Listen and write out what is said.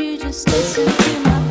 you just listen to my